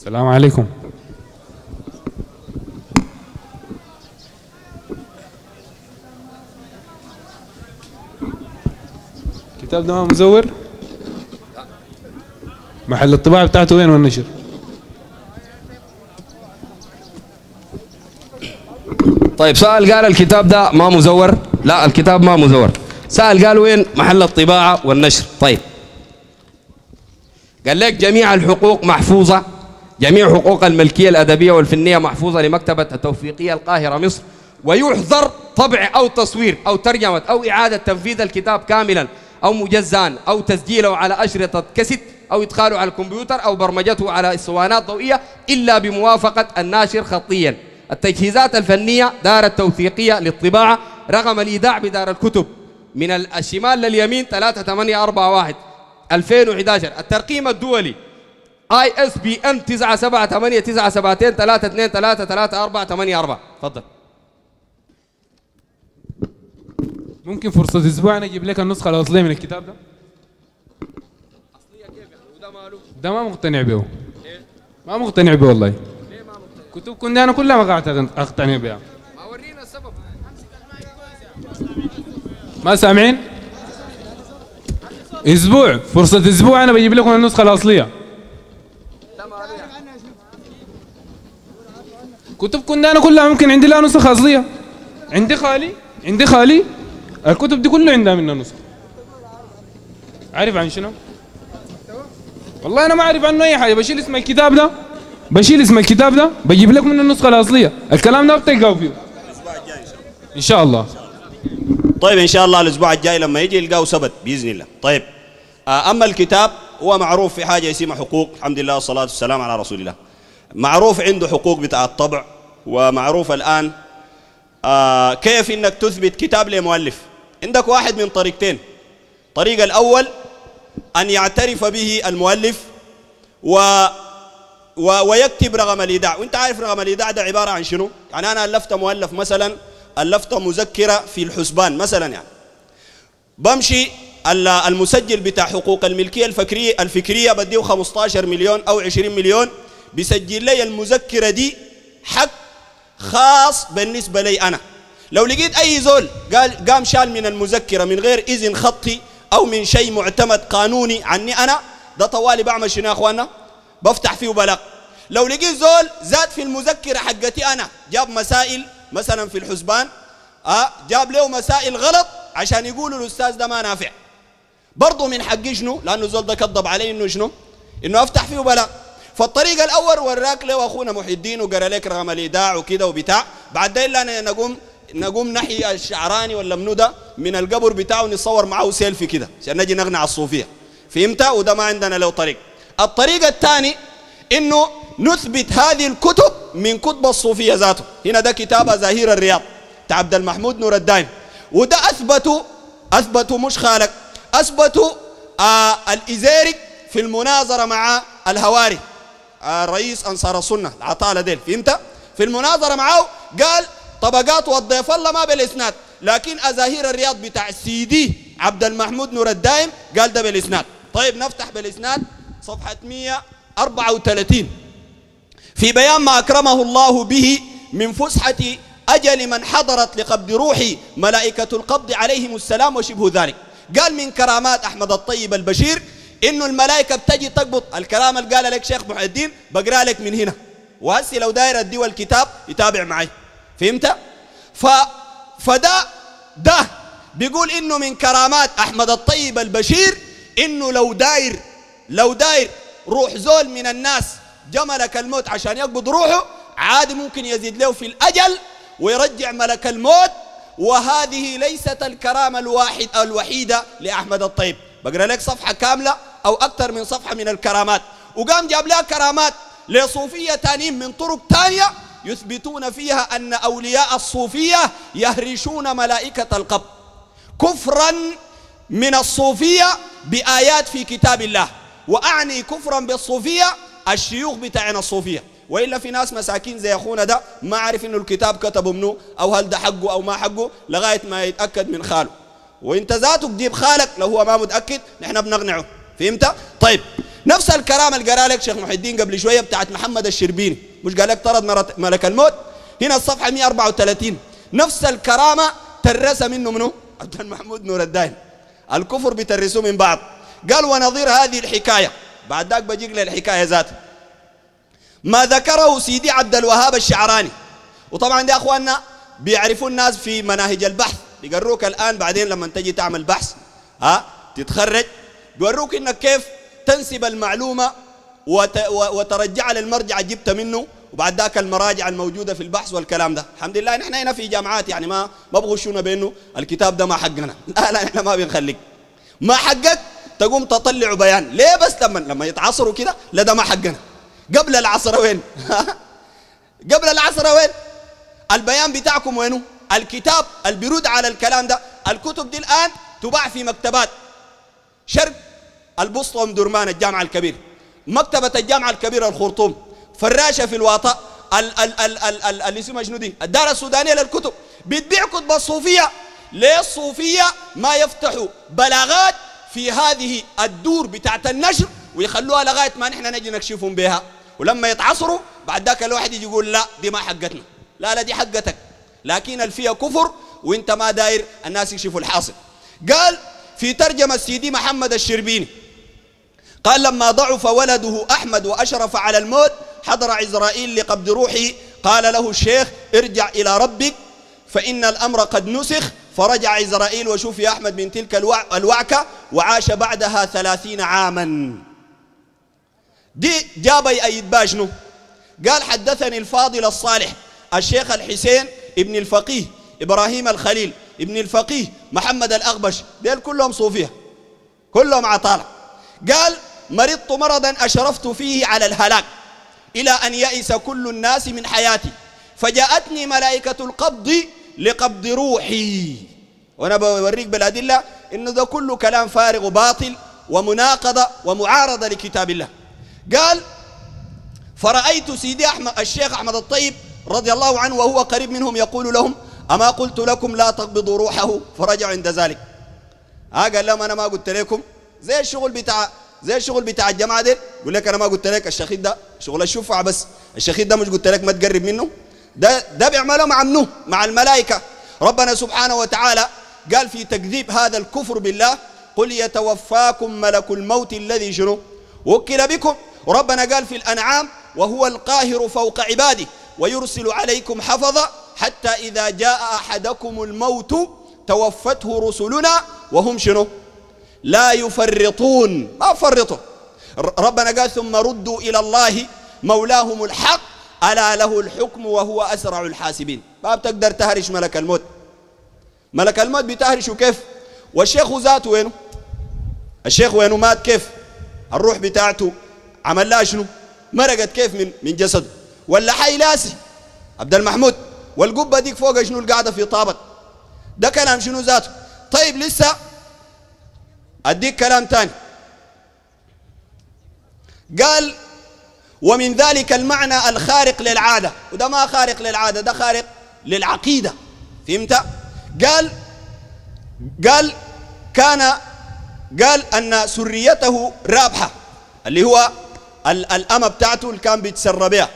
السلام عليكم. الكتاب ده مزور؟ محل الطباعة بتاعته وين والنشر؟ طيب سؤال قال الكتاب ده ما مزور؟ لا الكتاب ما مزور. سأل قال وين محل الطباعة والنشر؟ طيب. قال لك جميع الحقوق محفوظة. جميع حقوق الملكية الأدبية والفنية محفوظة لمكتبة التوفيقية القاهرة مصر ويحظر طبع أو تصوير أو ترجمة أو إعادة تنفيذ الكتاب كاملا أو مجزأ أو تسجيله على أشرطة كست أو إدخاله على الكمبيوتر أو برمجته على اسطوانات ضوئية إلا بموافقة الناشر خطيا. التجهيزات الفنية دار التوثيقية للطباعة رقم الإيداع بدار الكتب. من الشمال لليمين 3841 2011 الترقيم الدولي. ISBN 9789723233484 تفضل. ممكن فرصة أسبوع أنا أجيب لك النسخة الأصلية من الكتاب ده؟ ده ما مقتنع به. ما مقتنع به والله. كتب كنت أنا كلها ما قاعد أقتنع بها. ورينا السبب ما سامعين؟ أسبوع. فرصة أسبوع أنا بجيب لكم النسخة الأصلية. كتب كنا أنا كلها ممكن عندي لها نسخة أصلية. عندي خالي؟ عندي خالي؟ الكتب دي كلها عندها منها نسخة. عارف عن شنو؟ والله أنا ما أعرف عنه أي حاجة. بشيل اسم الكتاب ده. بشيل اسم الكتاب ده. بجيب لكم منه النسخة الأصلية. الكلام ده بتلقاه فيه. إن شاء الله. طيب إن شاء الله الأسبوع الجاي لما يجي يلقاه سبت بإذن الله. طيب آه، أما الكتاب هو معروف في حاجة اسمها حقوق. الحمد لله والصلاة والسلام على رسول الله. معروف عنده حقوق بتاع الطبع ومعروف الآن آه كيف إنك تثبت كتاب لمؤلف؟ عندك واحد من طريقتين. الطريق الأول أن يعترف به المؤلف و و ويكتب رقم الإيداع. وأنت عارف رقم الإيداع ده عبارة عن شنو؟ يعني أنا ألفت مؤلف مثلا ألفت مذكرة في الحسبان مثلا يعني. بمشي المسجل بتاع حقوق الملكية الفكريه الفكرية بديه 15 مليون أو 20 مليون. بيسجل لي المذكرة دي حق خاص بالنسبة لي أنا. لو لقيت أي زول قال قام شال من المذكرة من غير إذن خطي أو من شيء معتمد قانوني عني أنا ده طوالي بعمل شنو يا اخوانا بفتح فيه بلاغ لو لقيت زول زاد في المذكرة حقتي أنا جاب مسائل مثلا في الحسبان آه جاب له مسائل غلط عشان يقولوا الأستاذ ده ما نافع. برضه من حقي شنو؟ لأنه الزول ده كذب علي إنه شنو؟ إنه أفتح فيه بلاغ فالطريق الأول وراك له اخونا محي الدين وقرأ لك رقم الإيداع وكده وبتاع. بعد ده نقوم نقوم نحيي الشعراني ولا منو ده من القبر بتاعه نتصور معاه سيلفي كده. عشان نجي نقنع الصوفية. فهمت؟ وده ما عندنا له طريق. الطريق الثاني إنه نثبت هذه الكتب من كتب الصوفية ذاته. هنا ده كتاب زهير الرياض. بتاع عبد المحمود نور الدين وده اثبتوا أثبتوا مش خالق. اثبتوا آه الازيري في المناظرة مع الهواري. آه رئيس أنصار السنة العطاله ديل فهمت؟ في المناظرة معه قال طبقات والضيف الله ما بالإسناد لكن أزاهير الرياض بتاع سيدي عبد المحمود نور الدايم قال ده بالإسناد. طيب نفتح بالإسناد. صفحة 134 في بيان ما أكرمه الله به من فسحة أجل من حضرت لقبض روحي ملائكة القبض عليهم السلام وشبه ذلك. قال من كرامات أحمد الطيب البشير إنه الملائكة بتجي تقبض. الكلام اللي قال لك شيخ محي الدين بقرأ لك من هنا. وهسي لو داير ادي الكتاب يتابع معي. فهمت؟ ف فده ده بيقول إنه من كرامات أحمد الطيب البشير إنه لو داير لو داير روح زول من الناس جملك الموت عشان يقبض روحه عادي ممكن يزيد له في الأجل ويرجع ملك الموت وهذه ليست الكرامة الواحد الوحيدة لأحمد الطيب. بقرأ لك صفحة كاملة أو أكثر من صفحة من الكرامات. وقام جاب لها كرامات لصوفية تانيين من طرق تانية يثبتون فيها أن أولياء الصوفية يهرشون ملائكة القبر. كفرا من الصوفية بآيات في كتاب الله. وأعني كفرا بالصوفية الشيوخ بتاعنا الصوفية. وإلا في ناس مساكين زي أخونا ده ما عارف إنه الكتاب كتبه منه أو هل ده حقه أو ما حقه لغاية ما يتأكد من خاله. وإنت ذاته تجيب خالك لو هو ما متأكد نحن بنقنعه. فهمت؟ طيب نفس الكلام اللي قرا لك شيخ محي الدين قبل شوية بتاعت محمد الشربيني. مش قال لك طرد ملك الموت؟ هنا الصفحة 134 نفس الكرامة ترس منه منه عبد المحمود نور الدين الكفر بترسوا من بعض. قال ونظير هذه الحكاية. بعد ذاك بجيك للحكاية ذاتها. ما ذكره سيدي عبد الوهاب الشعراني. وطبعا دي أخواننا بيعرفوا الناس في مناهج البحث. بيقروك الآن بعدين لما تجي تعمل بحث ها تتخرج بيوروك إنك كيف تنسب المعلومة وت و- وترجعها للمرجع جبت منه وبعد ذاك المراجع الموجودة في البحث والكلام ده. الحمد لله نحن هنا في جامعات يعني ما ما بغشونا بأنه الكتاب ده ما حقنا. لا لا إحنا ما بنخليك. ما حقك تقوم تطلع بيان. ليه بس لما لما يتعصروا كده لا ده ما حقنا. قبل العصر وين؟ قبل العصر وين؟ البيان بتاعكم وينه؟ الكتاب اللي بيرد على الكلام ده الكتب دي الآن تباع في مكتبات. شرق البسطة ام درمان الجامعة الكبير. مكتبة الجامعة الكبيرة الخرطوم. فراشة في الواطة. ال ال ال ال ال اللي اسمها شنو دي؟ الدار السودانية للكتب. بتبيع كتب الصوفية. ليه الصوفية ما يفتحوا بلاغات في هذه الدور بتاعت النشر ويخلوها لغاية ما نحن نجي نكشفهم بها؟ ولما يتعصروا بعد ذاك الواحد يجي يقول لا دي ما حقتنا. لا لا دي حقتك. لكن اللي فيها كفر وانت ما داير الناس يكشفوا الحاصل. قال في ترجمة سيدي محمد الشربيني قال لما ضعف ولده أحمد وأشرف على الموت حضر عزرائيل لقبض روحه قال له الشيخ ارجع إلى ربك فإن الأمر قد نسخ. فرجع عزرائيل وشوفي أحمد من تلك الوع الوعكة وعاش بعدها ثلاثين عاما. دي جاب أيد باجنو قال حدثني الفاضل الصالح الشيخ الحسين ابن الفقيه إبراهيم الخليل ابن الفقيه محمد الأغبش ديل كلهم صوفية كلهم عطالة. قال مرضت مرضا أشرفت فيه على الهلاك إلى أن يئس كل الناس من حياتي فجاءتني ملائكة القبض لقبض روحي. وأنا بوريك بالأدلة إنه ده كله كلام فارغ وباطل ومناقضة ومعارضة لكتاب الله. قال فرأيت سيدي أحمد الشيخ أحمد الطيب رضي الله عنه وهو قريب منهم يقول لهم أما قلت لكم لا تقبضوا روحه؟ فرجعوا عند ذلك. ها قال لهم أنا ما قلت لكم. زي الشغل بتاع زي الشغل بتاع الجماعة دي يقول لك أنا ما قلت لك الشخيط ده شغل الشفعة بس. الشخيط ده مش قلت لك ما تقرب منه. ده ده بيعمله مع منه مع الملائكة. ربنا سبحانه وتعالى قال في تكذيب هذا الكفر بالله قل يتوفاكم ملك الموت الذي شنو؟ وكل بكم. وربنا قال في الأنعام وهو القاهر فوق عباده ويرسل عليكم حفظا حتى إذا جاء أحدكم الموت توفته رسلنا وهم شنو؟ لا يفرطون. ما فرطوا. ربنا قال ثم ردوا إلى الله مولاهم الحق ألا له الحكم وهو أسرع الحاسبين. ما بتقدر تهرش ملك الموت. ملك الموت بتهرش كيف؟ والشيخ ذاته وينه؟ الشيخ وينه مات كيف؟ الروح بتاعته. عمل لها شنو؟ مرقت كيف من من جسده. ولا حي لاسي. عبد المحمود والقبة ديك فوق شنو القاعده في طابت؟ ده كلام شنو ذاته؟ طيب لسه أديك كلام تاني. قال ومن ذلك المعنى الخارق للعادة. وده ما خارق للعادة ده خارق للعقيدة. فهمت؟ قال قال كان قال أن سريته رابحة اللي هو الأمة بتاعته اللي كان بيتسرى بها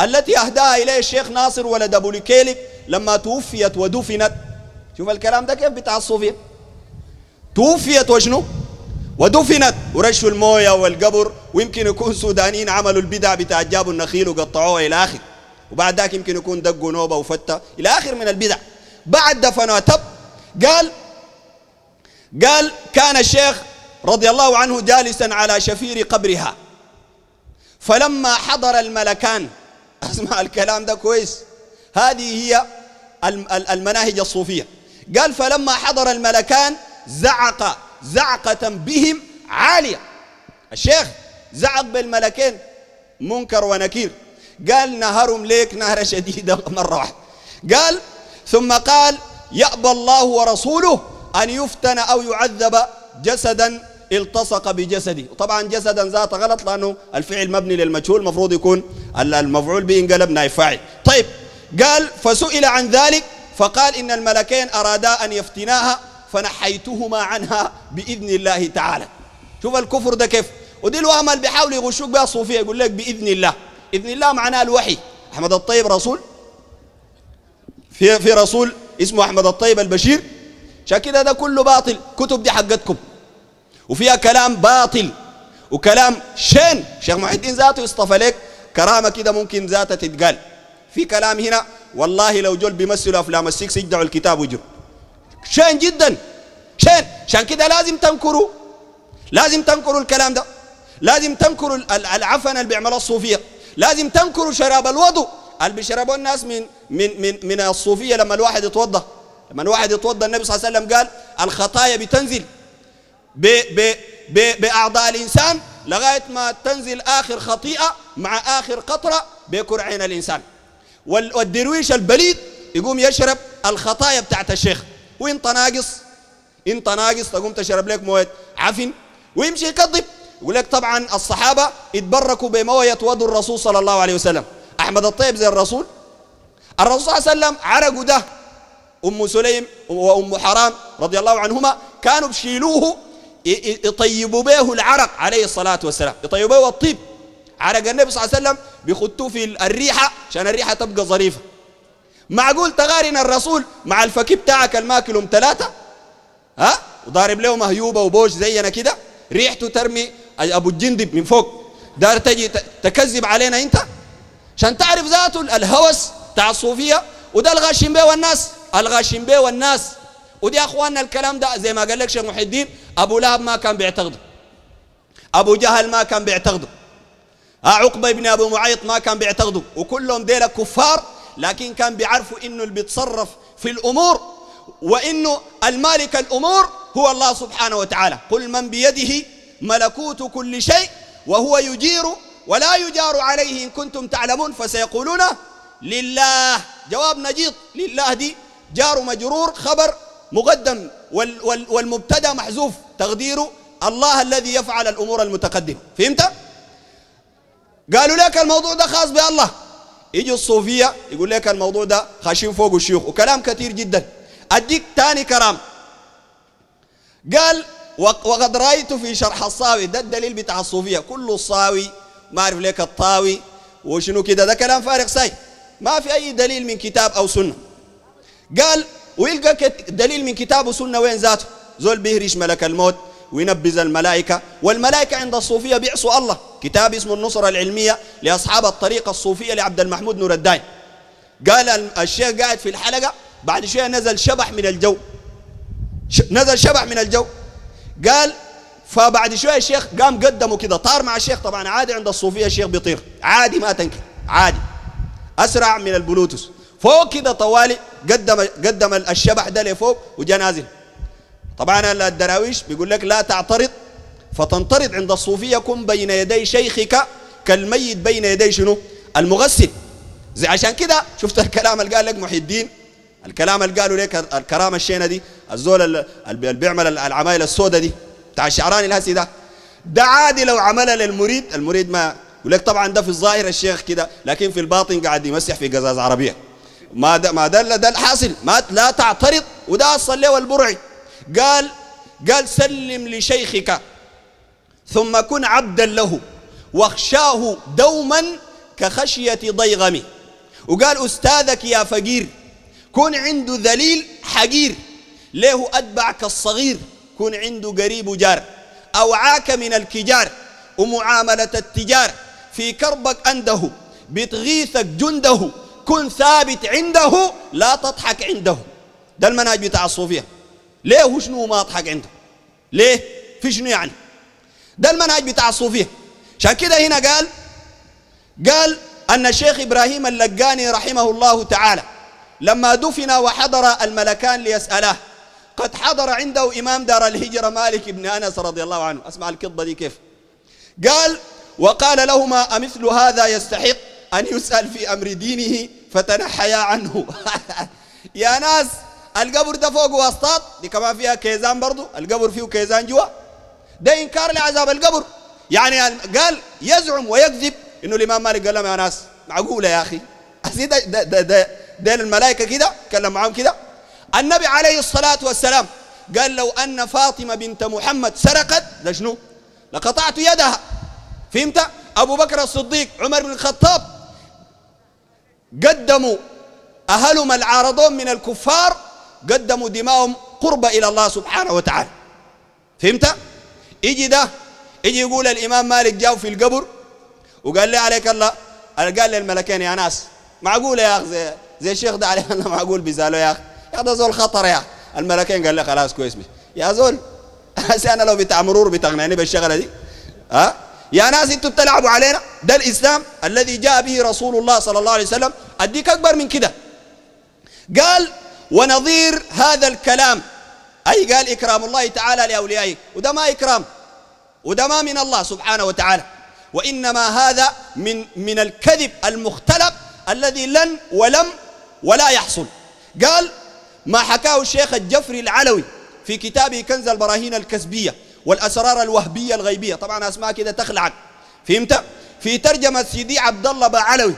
التي أهداها إليه الشيخ ناصر ولد أبو لكيلك لما توفيت ودفنت. شوف الكلام ده كيف بتاع الصوفية توفيت وشنو؟ ودفنت. ورشوا الموية والقبر ويمكن يكون سودانيين عملوا البدع بتاع جابوا النخيل وقطعوها إلى آخر. وبعد ذاك يمكن يكون دقوا نوبة وفتة إلى آخر من البدع. بعد دفنوا تب. قال قال كان الشيخ رضي الله عنه جالسا على شفير قبرها. فلما حضر الملكان. اسمع الكلام ده كويس. هذه هي المناهج الصوفية. قال فلما حضر الملكان زعق زعقة بهم عالية. الشيخ زعق بالملكين منكر ونكير. قال نهرهم ليك نهرة شديدة مرة واحدة. قال ثم قال يأبى الله ورسوله أن يفتن أو يعذب جسدا التصق بجسده طبعا جسدا ذات غلط لأنه الفعل مبني للمجهول المفروض يكون المفعول به انقلب نائب فاعل طيب قال فسئل عن ذلك فقال إن الملكين أرادا أن يفتناها فنحيتهما عنها بإذن الله تعالى. شوف الكفر ده كيف. ودي الوهم اللي بيحاولوا يغشوك بها الصوفية يقول لك بإذن الله. إذن الله معناه الوحي. أحمد الطيب رسول؟ في في رسول اسمه أحمد الطيب البشير؟ عشان كده ده كله باطل. كتب دي حقتكم. وفيها كلام باطل وكلام شين. شيخ محي الدين ذاته يصطفى لك كرامة كده ممكن ذاتها تتقال. في كلام هنا والله لو جول بيمثلوا أفلام السكس يجدعوا الكتاب ويجروا. شين جدا. شين. عشان كده لازم تنكروا. لازم تنكروا الكلام ده. لازم تنكروا ال- ال- العفن اللي بيعملها الصوفية. لازم تنكروا شراب الوضوء اللي بيشربوا الناس من من من من الصوفية لما الواحد يتوضا لما الواحد يتوضا النبي صلى الله عليه وسلم قال الخطايا بتنزل. ب ب ب بأعضاء الإنسان لغاية ما تنزل آخر خطيئة مع آخر قطرة بيكر عين الإنسان. وال- والدرويش البليد يقوم يشرب الخطايا بتاعت الشيخ. وانت ناقص انت ناقص تقوم تشرب لك موية عفن ويمشي يكذب. يقول لك طبعا الصحابة اتبركوا بموية وضوء الرسول صلى الله عليه وسلم. أحمد الطيب زي الرسول. الرسول صلى الله عليه وسلم عرقوا ده. أم سليم وأم حرام رضي الله عنهما كانوا بشيلوه يطيبوا به العرق عليه الصلاة والسلام. يطيبوا به الطيب. عرق النبي صلى الله عليه وسلم بيخطوه في الريحة عشان الريحة تبقى ظريفة. معقول تقارن الرسول مع الفكي بتاعك الماكلهم ثلاثة ها؟ وضارب له مهيوبه وبوش زينا كده؟ ريحته ترمي أبو الجندب من فوق. دار تجي تكذب علينا أنت؟ عشان تعرف ذاته ال- الهوس بتاع الصوفية وده الغاشم بيه والناس. الغاشم بيه والناس. ودي يا أخواننا الكلام ده زي ما قال لك شيخ محي الدين أبو لهب ما كان بيعتقده. أبو جهل ما كان بيعتقده. ها عقبة بن أبو معيط ما كان بيعتقده. وكلهم ديل كفار لكن كان بيعرفوا إنه اللي بيتصرف في الأمور وإنه المالك الأمور هو الله سبحانه وتعالى. قل من بيده ملكوت كل شيء وهو يجير ولا يجار عليه. إن كنتم تعلمون فسيقولون لله. جواب نجيط لله دي جار مجرور خبر مقدم وال وال والمبتدا محذوف تقديره الله الذي يفعل الأمور المتقدمة. فهمت؟ قالوا لك الموضوع ده خاص بالله. يجي الصوفية يقول لك الموضوع ده خاشين فوق الشيوخ وكلام كثير جدا. أديك تاني كلام. قال وق- وقد رأيت في شرح الصاوي ده الدليل بتاع الصوفية. كله الصاوي ما أعرف لك الطاوي وشنو كده. ده كلام فارغ ساي. ما في أي دليل من كتاب أو سنة. قال ويلقى دليل من كتاب وسنة وين ذاته؟ زول بيهرش ملك الموت وينبذ الملائكة والملائكة عند الصوفية بيعصوا الله. كتاب اسمه النصرة العلمية لأصحاب الطريقة الصوفية لعبد المحمود نور الداين قال ال- الشيخ قاعد في الحلقة بعد شوية نزل شبح من الجو. نزل شبح من الجو. قال فبعد شوية الشيخ قام قدمه كده. طار مع الشيخ طبعا عادي عند الصوفية الشيخ بيطير. عادي ما تنكر. عادي. أسرع من البلوتوث. فوق كده طوالي قدم قدم الشبح ده لفوق وجا نازل طبعا الدراويش بيقول لك لا تعترض فتنطرد عند الصوفيه كن بين يدي شيخك كالميت بين يدي شنو؟ المغسل. زي عشان كده شفت الكلام اللي قال لك محي الدين؟ الكلام اللي قالوا لك الكرامة الشينة دي الزول ال- اللي بيعمل العمايل السوداء دي بتاع الشعراني الهسي ده. ده عادي لو عملها للمريد المريد ما يقول لك طبعا ده في الظاهر الشيخ كده لكن في الباطن قاعد يمسح في قزاز عربية. ما ده ما ده ده الحاصل ما لا تعترض. وده اصل له البرعي قال قال سلم لشيخك. ثم كن عبدا له. واخشاه دوما كخشية ضيغم وقال أستاذك يا فقير كن عنده ذليل حقير. له أتبع كالصغير كن عنده قريب جار. أوعاك من الكجار. ومعاملة التجار. في كربك عنده. بتغيثك جنده. كن ثابت عنده لا تضحك عنده. ده المنهج بتاع الصوفية. ليه هو شنو ما اضحك عنده؟ ليه؟ في شنو يعني؟ ده المنهج بتاع الصوفية. عشان كده هنا قال قال أن الشيخ إبراهيم اللقاني رحمه الله تعالى لما دفن وحضر الملكان ليسألاه قد حضر عنده إمام دار الهجرة مالك بن أنس رضي الله عنه. أسمع الكذبة دي كيف. قال وقال لهما أمثل هذا يستحق أن يسأل في أمر دينه فتنحيا عنه. يا ناس القبر ده فوق واسطات دي كمان فيها كيزان برضو القبر فيه كيزان جوا. ده إنكار لعذاب القبر. يعني قال يزعم ويكذب. إنه الإمام مالك قال لهم يا ناس معقولة يا أخي؟ ده ده ده, ده, ده الملائكة كده كلم معاهم كده. النبي عليه الصلاة والسلام قال لو أن فاطمة بنت محمد سرقت ده شنو لقطعت يدها. فهمت؟ أبو بكر الصديق عمر بن الخطاب قدموا أهلهم العارضون من الكفار قدموا دماءهم قربة إلى الله سبحانه وتعالى. فهمت؟ يجي ده يجي يقول الإمام مالك جاء في القبر وقال لي عليك الله قال للملكين يا ناس معقول يا أخي زي, زي الشيخ ده عليه الله معقول بيزالوا يا أخي يا ده زول خطر يا أخي الملكين قال لي خلاص كويس بي. يا زول أنا لو بتاع مرور بتغنيني بالشغلة دي؟ ها؟ يا ناس أنتوا بتلعبوا علينا. ده الإسلام الذي جاء به رسول الله صلى الله عليه وسلم. أديك أكبر من كده. قال ونظير هذا الكلام. أي قال إكرام الله تعالى لأوليائه. وده ما إكرام. وده ما من الله سبحانه وتعالى. وإنما هذا من من الكذب المختلق الذي لن ولم ولا يحصل. قال ما حكاه الشيخ الجفري العلوي في كتابه كنز البراهين الكسبية. والأسرار الوهبية الغيبية. طبعا أسماء كده تخلعك. فهمت؟ في ترجمة سيدي عبد الله بعلوي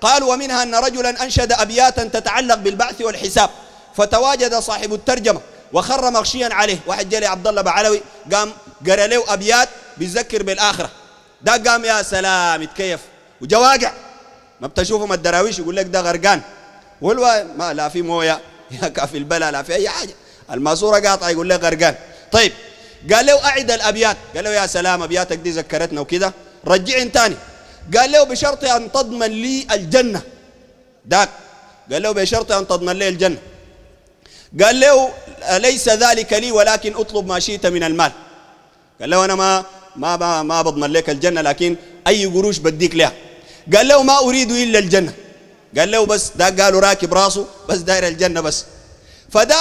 قال ومنها أن رجلا أنشد أبياتا تتعلق بالبعث والحساب فتواجد صاحب الترجمة وخر مغشيا عليه. واحد جالي عبد الله بعلوي قام قرأ له أبيات بيذكر بالآخرة. ده قام يا سلام يتكيف. وجواقع. ما بتشوفهم الدراويش يقول لك ده غرقان. والوا ما لا في موية. يا كافي البلا لا في أي حاجة. الماسورة قاطعة يقول لك غرقان. طيب قال له أعد الأبيات. قال له يا سلام أبياتك دي ذكرتنا وكده. رجعن تاني. قال له بشرط أن تضمن لي الجنة. داك. قال له بشرط أن تضمن لي الجنة. قال له ليس ذلك لي ولكن أطلب ما شئت من المال. قال له أنا ما ما ما, ما بضمن لك الجنة لكن أي قروش بديك لها. قال له ما أريد إلا الجنة. قال له بس ده قالوا راكب راسه بس داير الجنة بس. فده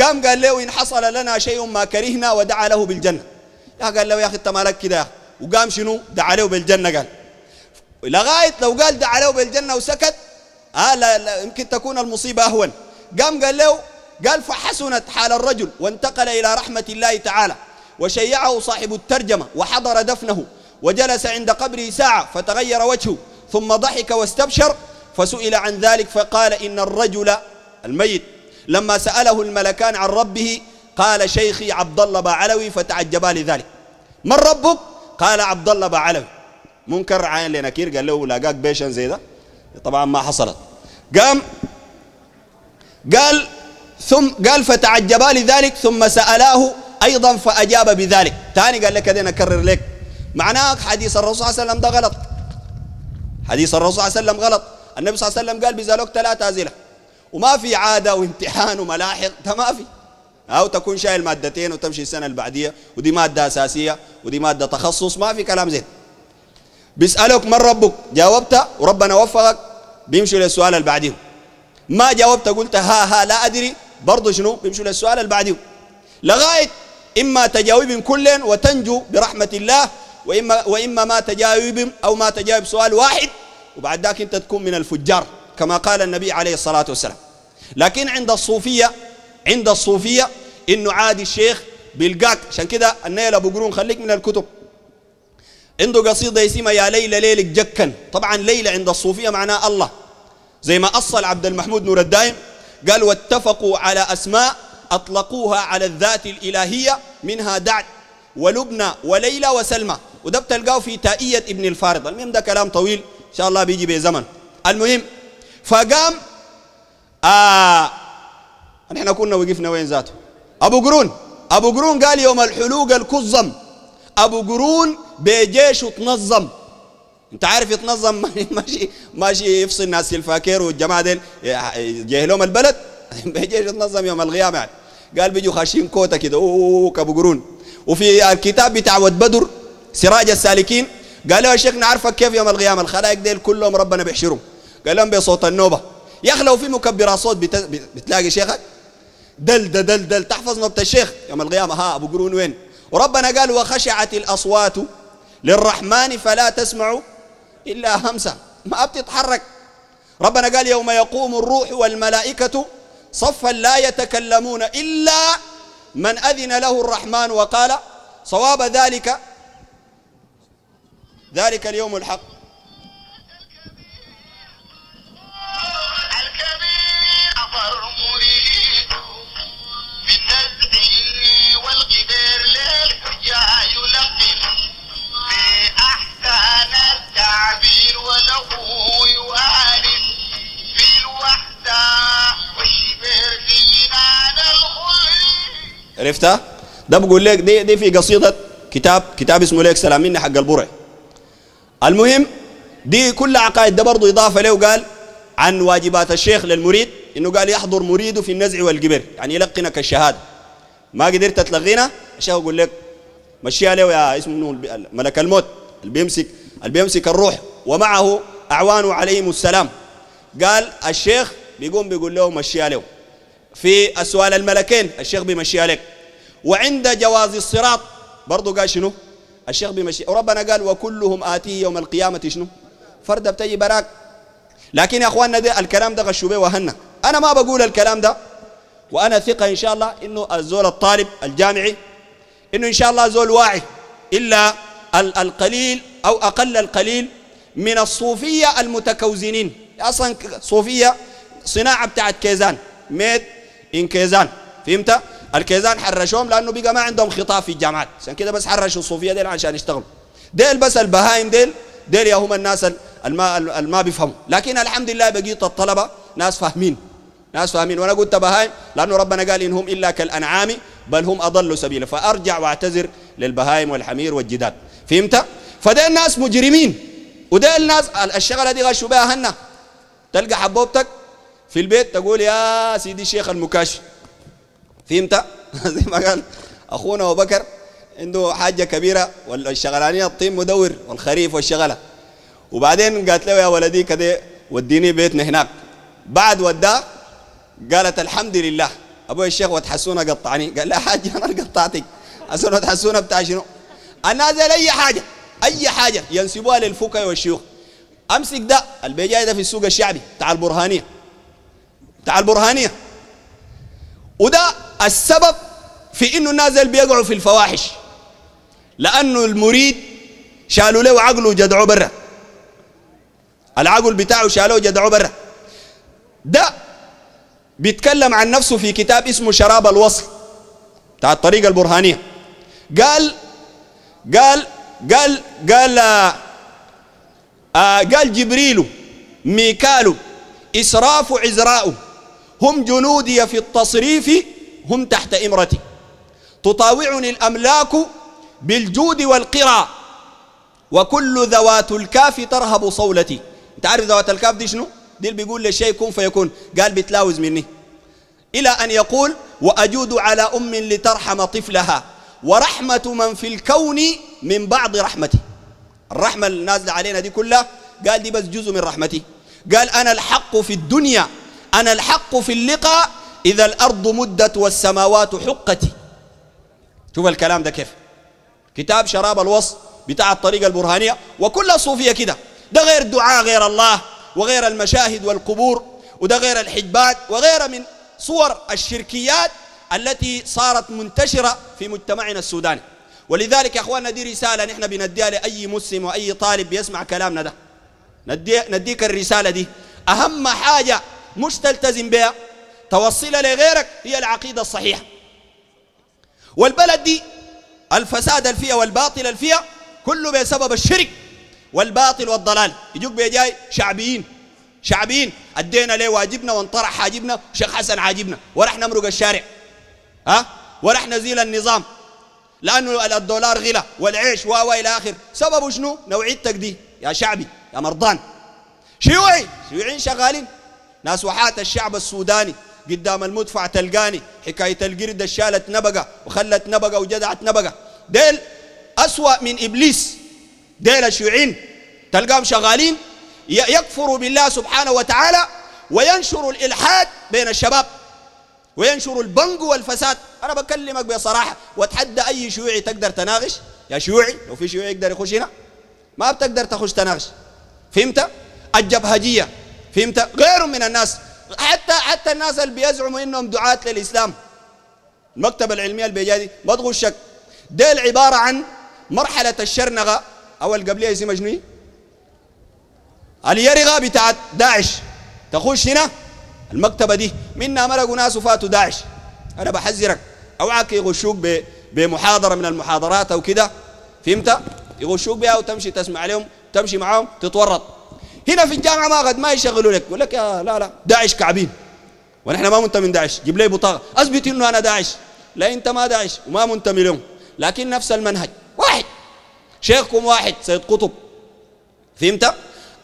قام قال له إن حصل لنا شيء ما كرهنا ودعا له بالجنة. يا قال له يا أخي انت مالك كده. وقام شنو؟ دعا له بالجنة قال. لغاية لو قال دعا له بالجنة وسكت آه لا, لا يمكن تكون المصيبة أهون. قام قال له قال فحسنت حال الرجل وانتقل إلى رحمة الله تعالى وشيعه صاحب الترجمة وحضر دفنه وجلس عند قبره ساعة فتغير وجهه ثم ضحك واستبشر فسئل عن ذلك فقال إن الرجل الميت. لما سأله الملكان عن ربه قال شيخي عبد الله بعلوي فتعجبا لذلك. من ربك؟ قال عبد الله بعلوي. منكر عين لنكير قال له لاقاك بيشن زي ده؟ طبعا ما حصلت. قام قال ثم قال فتعجبا لذلك ثم سألاه أيضا فأجاب بذلك. ثاني قال لك أنا أكرر لك. معناه حديث الرسول صلى الله عليه وسلم ده غلط. حديث الرسول صلى الله عليه وسلم غلط. النبي صلى الله عليه وسلم قال بيزالوك ثلاثة أزلة. وما في عادة وامتحان وملاحق ده ما في. أو تكون شايل مادتين وتمشي السنة البعدية ودي مادة أساسية ودي مادة تخصص ما في كلام زين. بيسألوك من ربك؟ جاوبت وربنا وفقك بيمشوا للسؤال اللي بعديه ما جاوبت قلت ها ها لا أدري برضه شنو؟ بيمشوا للسؤال اللي بعديه لغاية إما تجاوب كل وتنجو برحمة الله وإما, وإما ما تجاوب أو ما تجاوب سؤال واحد وبعد ذاك أنت تكون من الفجار كما قال النبي عليه الصلاة والسلام. لكن عند الصوفية عند الصوفية إنه عادي الشيخ بيلقاك. عشان كده النيل أبو قرون خليك من الكتب. عنده قصيدة اسمها يا ليلى ليلك جكن. طبعا ليلى عند الصوفية معناه الله. زي ما أصل عبد المحمود نور الدائم قال واتفقوا على أسماء أطلقوها على الذات الإلهية منها دعد ولبنى وليلى وسلمى. وده بتلقاه في تائية ابن الفارض. المهم ده كلام طويل إن شاء الله بيجي بزمن المهم فقام آه. نحن كنا وقفنا وين ذاته؟ أبو قرون. أبو قرون قال يوم الحلوق الكظم. أبو قرون بجيشه تنظم أنت عارف يتنظم؟ ماشي ماشي يفصل ناس الفاكر والجماعة ديل. جاهلهم البلد. بيجيش يتنظم يوم القيامة. يعني قال بيجوا خاشين كوتا كده. أوه كأبو قرون. وفي الكتاب بتاع ود بدر سراج السالكين قال له يا شيخ نعرفك كيف يوم القيامة؟ الخلائق ديل كلهم ربنا بيحشرهم. قال لهم بصوت النوبة. يا أخي لو في مكبرات صوت بت... بتلاقي شيخك دل دل دل دل تحفظ نوبه الشيخ يوم القيامة. ها أبو قرون وين؟ وربنا قال وخشعت الأصوات للرحمن فلا تسمع إلا همسة. ما بتتحرك. ربنا قال يوم يقوم الروح والملائكة صفا لا يتكلمون إلا من أذن له الرحمن. وقال صواب ذلك ذلك اليوم الحق. عرفتها؟ ده بقول لك دي دي في قصيدة كتاب كتاب اسمه ليك سلامين حق البرع المهم دي كل عقائد ده برضه إضافة له قال عن واجبات الشيخ للمريد إنه قال يحضر مريده في النزع والجبر يعني يلقنك الشهادة. ما قدرت تلغينا؟ الشيخ يقول لك مشيها له يا اسمه ملك الموت. اللي بيمسك اللي بيمسك الروح. ومعه اعوانه عليهم السلام. قال الشيخ بيقوم بيقول له مشيها له في أسوال الملكين الشيخ بيمشي عليك وعند جواز الصراط برضو قال شنو؟ الشيخ بيمشي. وربنا قال وكلهم آتيه يوم القيامة شنو؟ فرد بتجي براك. لكن يا أخواننا ده الكلام ده غشوا به وهنا أنا ما بقول الكلام ده. وأنا ثقة إن شاء الله إنه الزول الطالب الجامعي إنه إن شاء الله زول واعي. إلا ال- القليل أو أقل القليل من الصوفية المتكوزنين. أصلا صوفية صناعة بتاعت كيزان. made in كيزان. فهمت؟ الكيزان حرشوهم لأنه بقى ما عندهم خطاب في الجامعات. عشان كده بس حرشوا الصوفية ديل عشان يشتغلوا. ديل بس البهايم ديل ديل يا هم الناس ال- الما الما بيفهموا. لكن الحمد لله بقيه الطلبة ناس فاهمين. ناس فاهمين. وأنا قلت بهايم لأنه ربنا قال انهم إلا كالأنعام بل هم اضلوا سبيلا. فأرجع وأعتذر للبهايم والحمير والجداد. فهمت؟ فده الناس مجرمين. وده الناس الشغلة دي غشوا بها هنا تلقى حبوبتك في البيت تقول يا سيدي الشيخ المكاشي فهمت زي ما قال أخونا أبو بكر عنده حاجة كبيرة والشغلانية الطين مدور والخريف والشغلة. وبعدين قالت له يا ولدي كده وديني بيتنا هناك. بعد وداه قالت الحمد لله أبوي الشيخ وتحسونا قطعني قال لا حاجة أنا قطعتك. أصلا وتحسونا بتاع شنو؟ النازل أي حاجة أي حاجة ينسبوها للفقهاء والشيوخ. أمسك ده البيجاي ده في السوق الشعبي بتاع البرهانية. بتاع البرهانيه وده السبب في إنه اللي بيقعوا في الفواحش. لأنه المريد شالوا له عقله وجدعوه برا. العقل بتاعه شالوه جدعوه برا. ده بيتكلم عن نفسه في كتاب اسمه شراب الوصل. بتاع الطريقة البرهانية. قال قال قال قال آه آه قال جبريل ميكال إسراف عزراء هم جنودي في التصريف هم تحت إمرتي. تطاوعني الأملاك بالجود والقرى وكل ذوات الكاف ترهب صولتي. انت عارف ذوات الكاف دي شنو؟ دي اللي بيقول للشيء كن فيكون. قال بتلاوز مني. إلى أن يقول وأجود على أم لترحم طفلها ورحمة من في الكون من بعض رحمتي. الرحمة النازلة علينا دي كلها قال دي بس جزء من رحمتي. قال أنا الحق في الدنيا أنا الحق في اللقاء إذا الأرض مدت والسماوات حقتي شوف الكلام ده كيف. كتاب شراب الوصف بتاع الطريقة البرهانية وكل الصوفية كده. ده غير دعاء غير الله وغير المشاهد والقبور وده غير الحجبات وغير من صور الشركيات التي صارت منتشرة في مجتمعنا السوداني. ولذلك يا اخواننا دي رسالة نحن بنديها لأي مسلم وأي طالب بيسمع كلامنا ده. ندي نديك الرسالة دي. أهم حاجة مش تلتزم بها توصلها لغيرك هي العقيدة الصحيحة. والبلد دي الفساد الفيها والباطل الفيها كله بسبب الشرك والباطل والضلال. يجوك بيجاي شعبيين شعبيين أدينا ليه واجبنا وانطرح حاجبنا؟ شيخ حسن عاجبنا. ورح نمرق الشارع. ها؟ ورح نزيل النظام. لأنه الدولار غلى والعيش و إلى آخر. سببه شنو؟ نوعيتك دي يا شعبي يا مرضان. شيوعي شيوعيين شغالين. ناس وحات الشعب السوداني قدام المدفع تلقاني. حكاية القرد شالت نبقة وخلت نبقة وجدعت نبقة ديل أسوأ من إبليس. ديل الشيوعيين تلقاهم شغالين. يكفروا بالله سبحانه وتعالى وينشروا الإلحاد بين الشباب. وينشروا البنج والفساد. أنا بكلمك بصراحة واتحدى أي شيوعي تقدر تناقش؟ يا شيوعي لو في شيوعي يقدر يخش هنا. ما بتقدر تخش تناقش. فهمت؟ الجبهجية فهمت؟ غيرهم من الناس. حتى حتى الناس اللي بيزعموا إنهم دعاة للإسلام. المكتبة العلمية البيجادي ما تغشك ديل عبارة عن مرحلة الشرنغة. أو القبلية اسمها شنو اليرغة بتاعت داعش. تخش هنا؟ المكتبة دي. منها مرقوا ناس وفاتوا داعش. أنا بحذرك. اوعك يغشوك بمحاضرة من المحاضرات أو كده. فهمت؟ يغشوك بها وتمشي تسمع عليهم تمشي معاهم تتورط. هنا في الجامعة ما قد ما يشغلوا لك. يقول لك يا لا لا داعش كعبين. ونحن ما انت من داعش جيب لي بطاقة. أثبت إنه أنا داعش. لا أنت ما داعش وما منتمي لهم. لكن نفس المنهج. واحد. شيخكم واحد سيد قطب. فهمت؟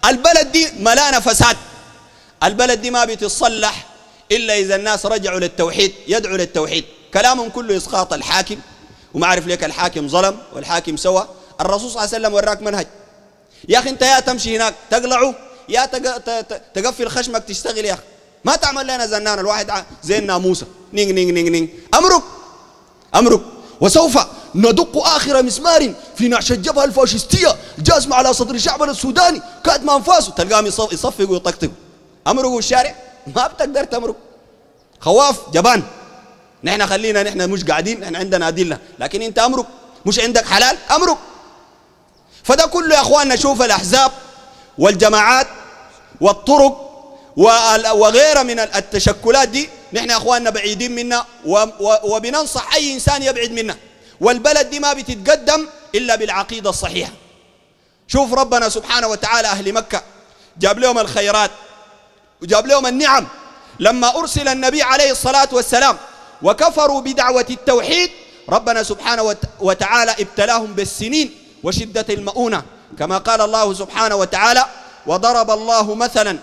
البلد دي ملانه فساد. البلد دي ما بتتصلح إلا إذا الناس رجعوا للتوحيد يدعوا للتوحيد. كلامهم كله إسقاط الحاكم. وما عارف ليك الحاكم ظلم والحاكم سوى. الرسول صلى الله عليه وسلم وراك منهج. يا أخي أنت يا تمشي هناك تقلعه يا تقفل خشمك تشتغل يا أخي. ما تعمل لنا زنان الواحد زي الناموسه نينج نينج نينج نينج أمرك أمرك. وسوف ندق آخر مسمار في نعش الجبهة الفاشستية جازمه على صدر شعبنا السوداني. كاتم أنفاسه. تلقاهم يصف- يصفقوا ويطقطقوا امرقوا الشارع ما بتقدر تمرق. خواف جبان. نحن خلينا نحن مش قاعدين نحن عندنا أدلة. لكن أنت أمرك. مش عندك حلال؟ أمرك. فده كله يا اخواننا شوف الاحزاب والجماعات والطرق وال- وغيرها من التشكلات دي نحن يا اخواننا بعيدين منها وبننصح أي إنسان يبعد منها والبلد دي ما بتتقدم إلا بالعقيدة الصحيحة. شوف ربنا سبحانه وتعالى أهل مكة جاب لهم الخيرات وجاب لهم النعم. لما أرسل النبي عليه الصلاة والسلام وكفروا بدعوة التوحيد ربنا سبحانه وت- وتعالى ابتلاهم بالسنين. وشدة المؤونة كما قال الله سبحانه وتعالى وضرب الله مثلا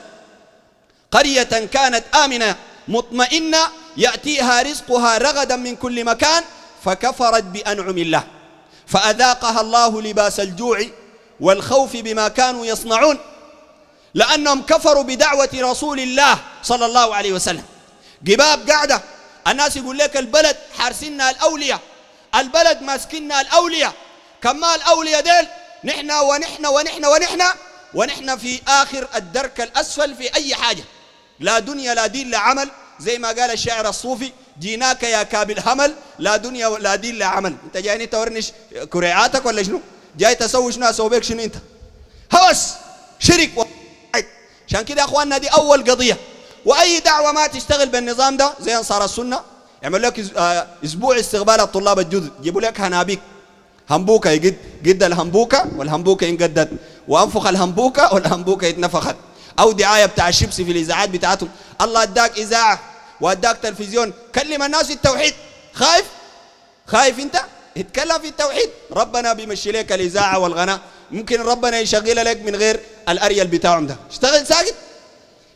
قرية كانت آمنة مطمئنة يأتيها رزقها رغدا من كل مكان فكفرت بأنعم الله فأذاقها الله لباس الجوع والخوف بما كانوا يصنعون لأنهم كفروا بدعوة رسول الله صلى الله عليه وسلم. جباب قاعدة الناس يقول لك البلد حارسنا الأولياء البلد ماسكنا الأولياء كما الأولياء ديل. نحن ونحن ونحن ونحن ونحن في آخر الدرك الأسفل في أي حاجة. لا دنيا لا دين لا عمل. زي ما قال الشاعر الصوفي جيناك يا كابل همل. لا دنيا لا دين لا عمل. انت جايني تورنش كريعاتك ولا شنو؟ جاي تسوي شنو؟ أسوي بك شنو انت؟ هوس شرك و... عشان كده يا أخواننا دي أول قضية. وأي دعوة ما تشتغل بالنظام ده زي أنصار السنة يعمل لك آه، أسبوع استقبال الطلاب الجدد. يجيبوا لك هنابيك. همبوكه يقد قد الهمبوكة والهمبوكة ينقدد وأنفخ الهمبوكة والهمبوكة يتنفخت أو دعاية بتاع الشيبسي في الإذاعات بتاعتهم. الله أداك إذاعة وأداك تلفزيون. كلم الناس في التوحيد. خايف؟ خايف أنت؟ اتكلم في التوحيد. ربنا بيمشي لك الإذاعة والغناء. ممكن ربنا يشغل لك من غير الأريال بتاعهم ده. اشتغل ساكت.